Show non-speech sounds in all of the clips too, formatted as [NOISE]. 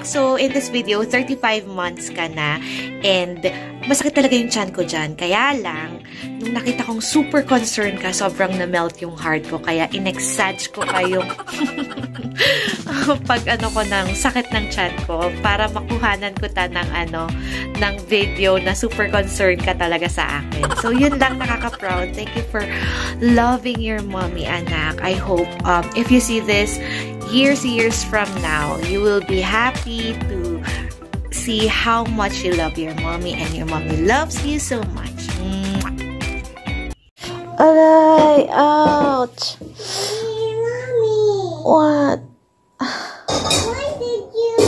anak, so in this video, 35 months ka na and masakit talaga yung chan ko dyan. Kaya lang, nung nakita kong super concerned ka, sobrang na-melt yung heart ko. Kaya in-exage ko kayong [LAUGHS] pag ano ko ng sakit ng chan ko para makuhanan ko ta ng ano, ng video na super concerned ka talaga sa akin. So, yun lang nakaka-proud. Thank you for loving your mommy, anak. I hope um, if you see this years, years from now, you will be happy to see how much you love your mommy and your mommy loves you so much. Aray, ouch. Hey, mommy. What? Why did you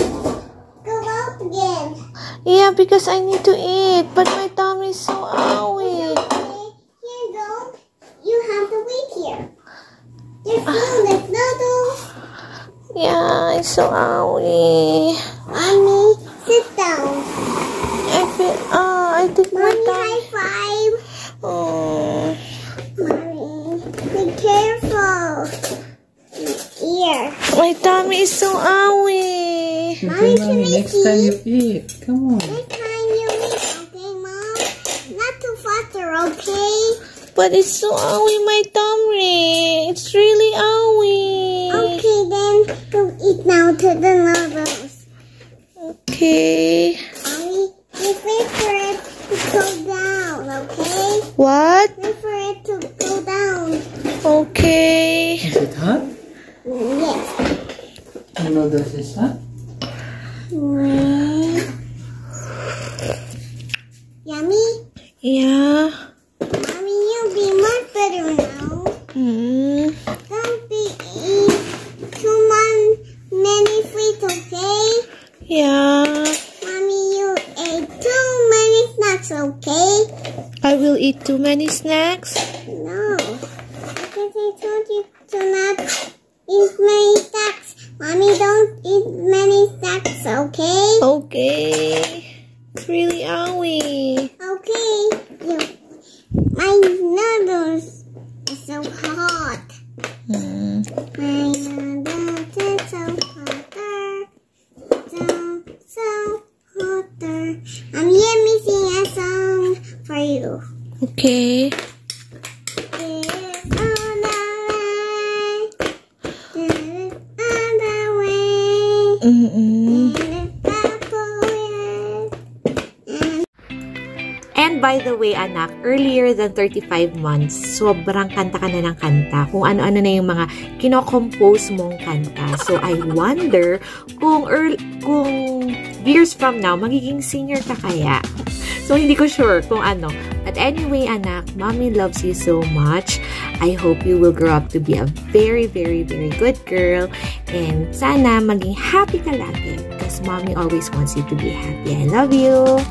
go out again? Yeah, because I need to eat, but my tummy is so owie. Okay, here you go. You have to wait here. There's food, there's noodles. Yeah, it's so owie. Mommy, sit down. I feel, oh, I think my Mommy, tummy. high five. Oh. Mommy, be careful. Here. My tummy is so owie. Okay, Mommy, mommy, can I next time you eat. Come on. Next time you eat, okay, Mom? Not too faster, okay? But it's so owie, my tummy. It's really owie. Okay, then go eat now to the noodles. Okay. Mommy, just wait for it to go down, okay? What? Wait for it to go down. Okay. Is it hot? Yes. The noodles is hot? Yummy? Yeah. Mommy, you'll be much better now. Hmm. Don't be eat too mon- many sweets, okay? Yeah. Mommy, you ate too many snacks, okay? I will eat too many snacks. No. Because I told you to not eat many snacks. Mommy, don't eat many snacks, okay? Okay. It's really owie. Okay. You, my noodles Okay. And by the way, anak, earlier than 35 months, sobrang kanta ka na ng kanta. Kung ano-ano na yung mga kinocompose mong kanta. So, I wonder kung, earl kung years from now, magiging singer ka kaya. So, hindi ko sure kung ano. But anyway, anak, mommy loves you so much. I hope you will grow up to be a very, very, very good girl. And sana maging happy ka lagi. Because mommy always wants you to be happy. I love you.